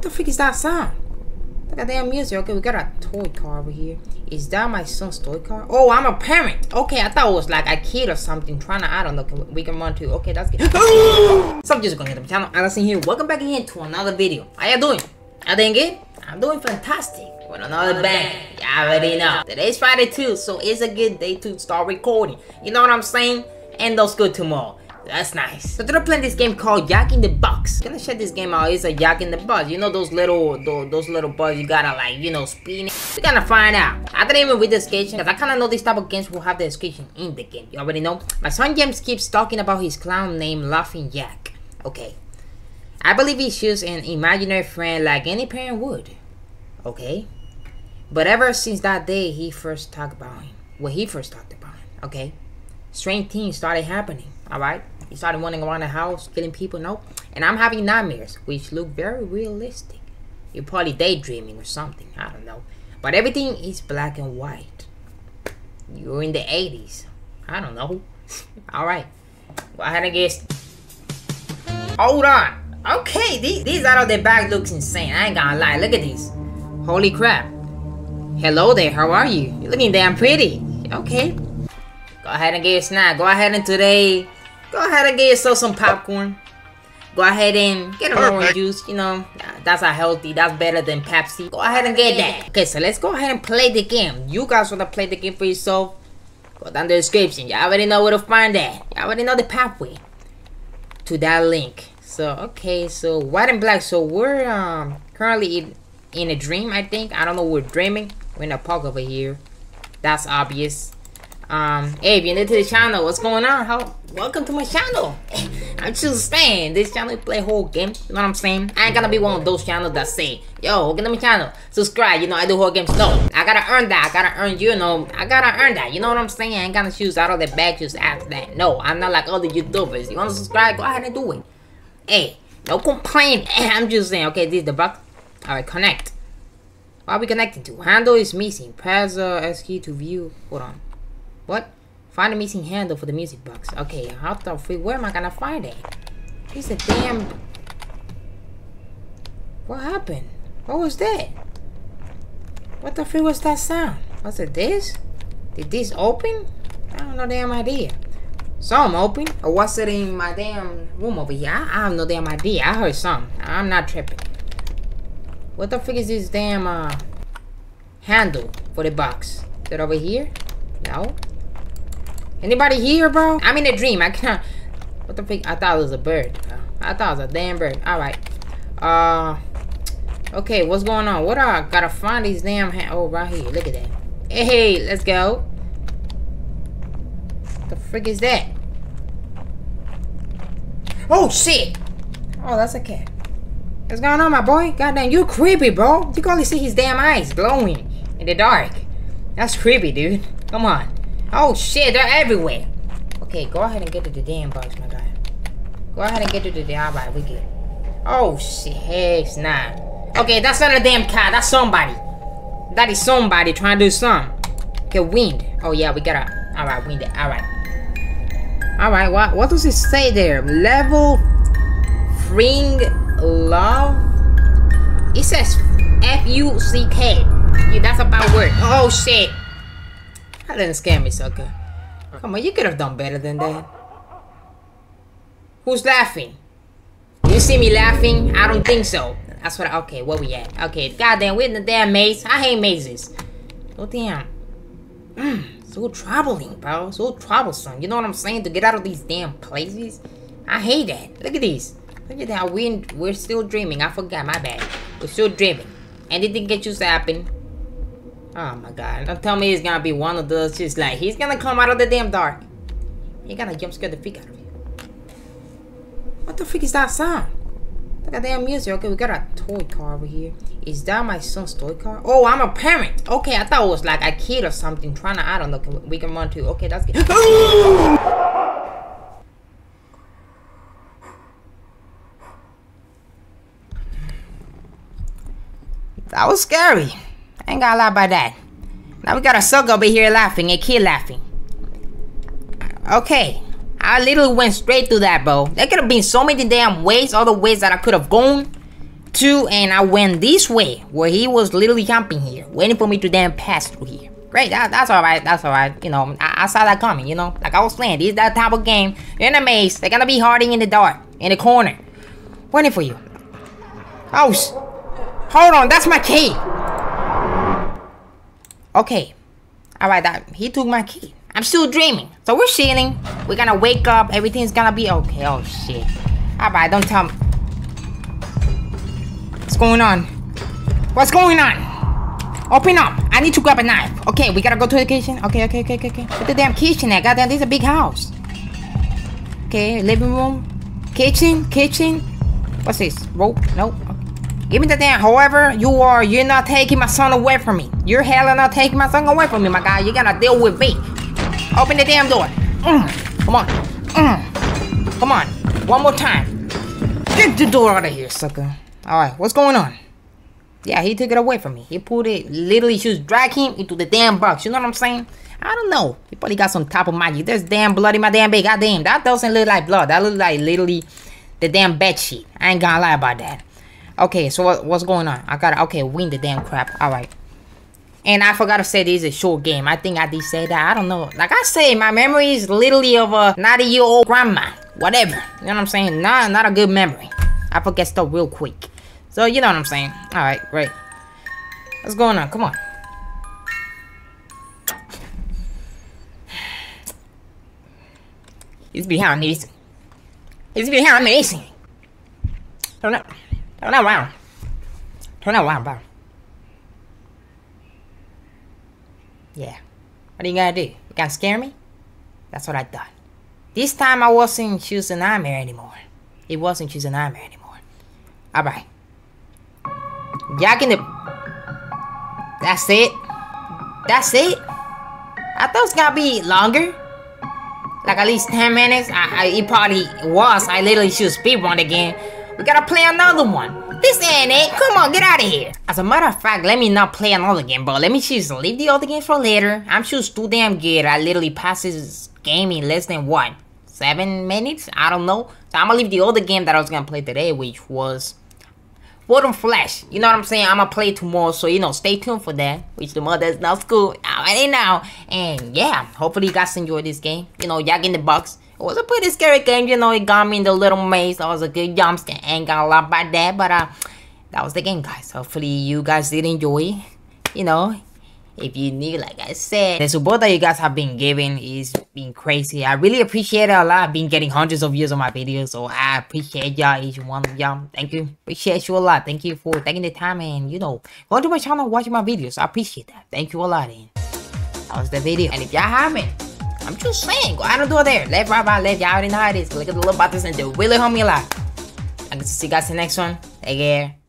What the freak is that sound? Look at damn music. Okay, we got a toy car over here. Is that my son's toy car? Oh, I'm a parent. Okay, I thought it was like a kid or something trying to, I don't know, can, we can run to. Okay, that's good. so I'm just going to the channel. Anderson here. Welcome back again to another video. How you doing? I doing good? I'm doing fantastic. With another bang. You already know. Today's Friday too, so it's a good day to start recording. You know what I'm saying? And those good tomorrow. That's nice. So today I'm playing this game called Jack in the Box. Gonna check this game out. It's a Jack in the Box. You know those little those, little bugs you gotta like, you know, spin it. We're gonna find out. I didn't even read the description because I kinda know this type of games will have the description in the game. You already know. My son James keeps talking about his clown named Laughing Jack. Okay. I believe he shoots an imaginary friend like any parent would. Okay. But ever since that day he first talked about him. Well he first talked about him. Okay. Strange things started happening. Alright? He started running around the house, killing people. No. And I'm having nightmares, which look very realistic. You're probably daydreaming or something. I don't know. But everything is black and white. You're in the 80s. I don't know. Alright. Go ahead and guess. Hold on. Okay, these, these out of the bag looks insane. I ain't gonna lie. Look at these. Holy crap. Hello there. How are you? You're looking damn pretty. Okay. Go ahead and get a snack. Go ahead and today go ahead and get yourself some popcorn. Go ahead and get an orange juice, you know, that's a healthy, that's better than Pepsi. Go ahead and get that. Okay, so let's go ahead and play the game. You guys wanna play the game for yourself? Go down the description. You already know where to find that. You already know the pathway to that link. So, okay, so white and black. So we're um currently in, in a dream, I think. I don't know, we're dreaming. We're in a park over here. That's obvious. Um, hey, if you're new to the channel, what's going on? How welcome to my channel. I'm just saying, this channel play whole game. You know what I'm saying? I ain't gonna be one of those channels that say, yo, welcome to my channel, subscribe. You know, I do whole games. No, I gotta earn that. I gotta earn, you know, I gotta earn that. You know what I'm saying? I ain't gonna choose out of the bag just after that. No, I'm not like other YouTubers. You wanna subscribe? Go ahead and do it. Hey, no complaint. I'm just saying. Okay, this is the box. All right, connect. What are we connecting to? Handle is missing. Press uh, S key to view. Hold on. What? Find a missing handle for the music box. Okay, how the freak? Where am I gonna find it? It's a damn. What happened? What was that? What the freak was that sound? Was it this? Did this open? I don't know damn idea. Some open, or was it in my damn room over here? I, I have no damn idea. I heard some. I'm not tripping. What the freak is this damn uh handle for the box? Is it over here? No. Anybody here, bro? I'm in a dream. I can't. What the fuck? I thought it was a bird. I thought it was a damn bird. All right. Uh. Okay, what's going on? What I gotta find these damn? Oh, right here. Look at that. Hey, hey, let's go. The frick is that? Oh shit! Oh, that's a cat. What's going on, my boy? Goddamn, you creepy, bro. You can only see his damn eyes glowing in the dark. That's creepy, dude. Come on. Oh shit, they're everywhere. Okay, go ahead and get to the damn box, my guy. Go ahead and get to the damn. Alright, we good. Oh shit, heck nah. Okay, that's not a damn cat. That's somebody. That is somebody trying to do something. Okay, wind. Oh yeah, we gotta. Alright, wind it. Alright. Alright, what what does it say there? Level Fring Love? It says F-U-C-K. Yeah, that's about word. Oh shit. That didn't scare me, sucker. Come on, you could have done better than that. Who's laughing? You see me laughing? I don't think so. That's what. I, okay, where we at? Okay, goddamn, we're in the damn maze. I hate mazes. Oh damn. Mm, so troubling, bro. So troublesome. You know what I'm saying? To get out of these damn places. I hate that. Look at this. Look at that. We we're still dreaming. I forgot. My bad. We're still dreaming. Anything get you happen. Oh my god. Don't tell me he's gonna be one of those just like he's gonna come out of the damn dark. He gonna jump scare the freak out of you. What the freak is that sound? Look at damn music. Okay, we got a toy car over here. Is that my son's toy car? Oh, I'm a parent. Okay, I thought it was like a kid or something trying to, I don't know, we can run too. Okay, that's good. that was scary. I ain't got a lie about that. Now we got a sucker over here laughing, a kid laughing. Okay. I literally went straight through that, bro. There could have been so many damn ways, all the ways that I could have gone. to, and I went this way, where he was literally camping here, waiting for me to then pass through here. Great, that, that's alright, that's alright. You know, I, I, saw that coming, you know? Like I was saying, this is that type of game. You're in a maze, they're gonna be hiding in the dark, in the corner. Waiting for you. Oh, hold on, that's my key. Okay. Alright, that he took my key. I'm still dreaming. So we're chilling. We're gonna wake up. Everything's gonna be okay. Oh, shit. Alright, don't tell me. What's going on? What's going on? Open up. I need to grab a knife. Okay, we gotta go to the kitchen. Okay, okay, okay, okay, okay. Put the damn kitchen there. Goddamn, this is a big house. Okay, living room. Kitchen, kitchen. What's this? Rope? Nope. Give me the damn. However, you are, you're not taking my son away from me. You're hella not taking my son away from me, my guy. You gotta deal with me. Open the damn door. Mm. Come on. Mm. Come on. One more time. Get the door out of here, sucker. Alright, what's going on? Yeah, he took it away from me. He put it, literally just drag him into the damn box. You know what I'm saying? I don't know. He probably got some type of magic. There's damn blood in my damn bed. God damn, that doesn't look like blood. That looks like literally the damn bed sheet. I ain't gonna lie about that. Okay, so what, what's going on? I gotta, okay, win the damn crap. Alright. And I forgot to say this is a short game. I think I did say that. I don't know. Like I say, my memory is literally of a 90 year old grandma. Whatever. You know what I'm saying? Not, not a good memory. I forget stuff real quick. So, you know what I'm saying. Alright, great. What's going on? Come on. He's behind me. He's behind me. Don't up. Turn around. Turn around, bro. Yeah. What are you gonna do? You gonna scare me? That's what I thought. This time I wasn't choosing nightmare anymore. It wasn't choosing nightmare anymore. Alright. Jack in the... That's it? That's it? I thought it was gonna be longer. Like at least 10 minutes. I, I, it probably was. I literally should speed run again. We gotta play another one. This ain't it. Come on, get out of here. As a matter of fact, let me not play another game, bro. Let me just leave the other games for later. I'm just too damn good. I literally passed this game in less than what? Seven minutes? I don't know. So I'm gonna leave the other game that I was gonna play today, which was Bottom Flash. You know what I'm saying? I'm gonna play tomorrow, so you know, stay tuned for that. Which tomorrow mother's not school already now. And yeah, hopefully you guys enjoyed this game. You know, y'all in the box. It was a pretty scary game, you know, it got me in the little maze. That was a good jump scare. Ain't got a lot by that, but uh that was the game guys. Hopefully you guys did enjoy. You know, if you need like i said the support that you guys have been giving is been crazy i really appreciate it a lot i've been getting hundreds of views on my videos so i appreciate y'all each one of y'all thank you appreciate you a lot thank you for taking the time and you know going to my channel watching my videos i appreciate that thank you a lot and that was the video and if y'all haven't i'm just saying go ahead and do it there. Left right right left y'all already know how it is. Click the little buttons and they really me a lot. I to see you guys in the next one. Take care